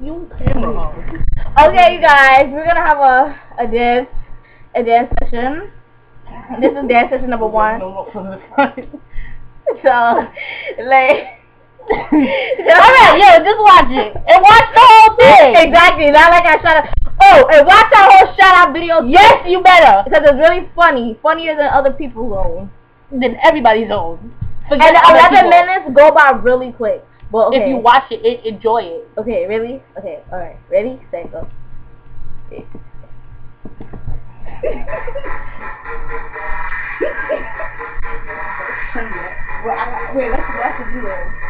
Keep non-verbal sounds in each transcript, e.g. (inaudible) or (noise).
You camera. Okay, you guys, we're gonna have a a dance a dance session. This is dance session number one. No more from the. So, like. (laughs) Alright, yeah, just watch it. And watch the whole thing. Exactly, not like I shot up. Oh, and watch that whole shout out video. Yes, you better. Because it's really funny. Funnier than other people's own. Than everybody's own. And Forget other 11 people. minutes go by really quick. But okay. If you watch it, it, enjoy it. Okay, really? Okay, alright. Ready? Set, go. Okay. (laughs) Well, I, wait, let's watch the video.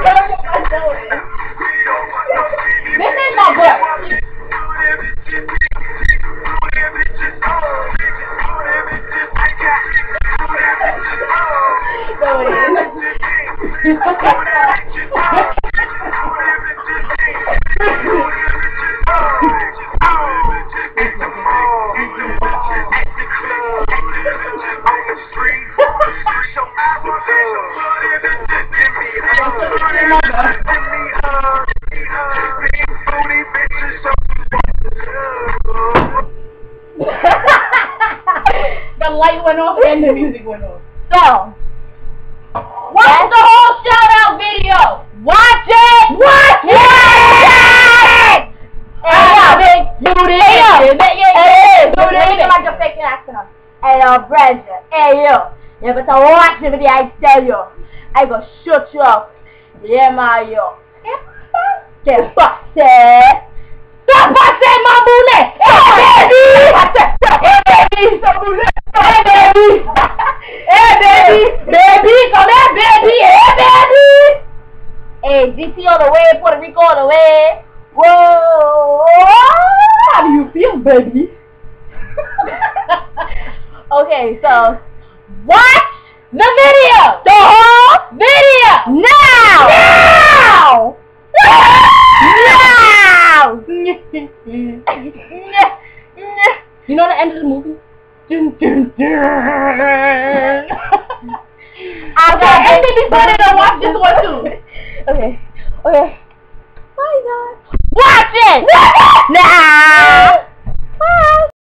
This is my bitches, (laughs) (laughs) light went off and the music went off. So, Watch the whole shout out video. watch it! Watch it! Hey, yo, big booty. Hey, yo. Hey, let me get like a accent on. Hey, yo, Brenda. Hey, yo. You better watch the video, I tell you. I go shoot you up. Yeah, my yo. Que pase? Que pase, mamule? Hey, baby! Hey, baby! Hey, baby! (laughs) Hey, baby! Baby, come here, baby! Hey, baby! Hey, DC all the way, Puerto Rico all the way. Whoa! How do you feel, baby? (laughs) okay, so watch the video. The whole video now. Now. now. (laughs) You know the end of the movie? Dun, dun, dun. Okay, and then before they don't watch this one too. Okay. Okay. Bye guys. Watch it now.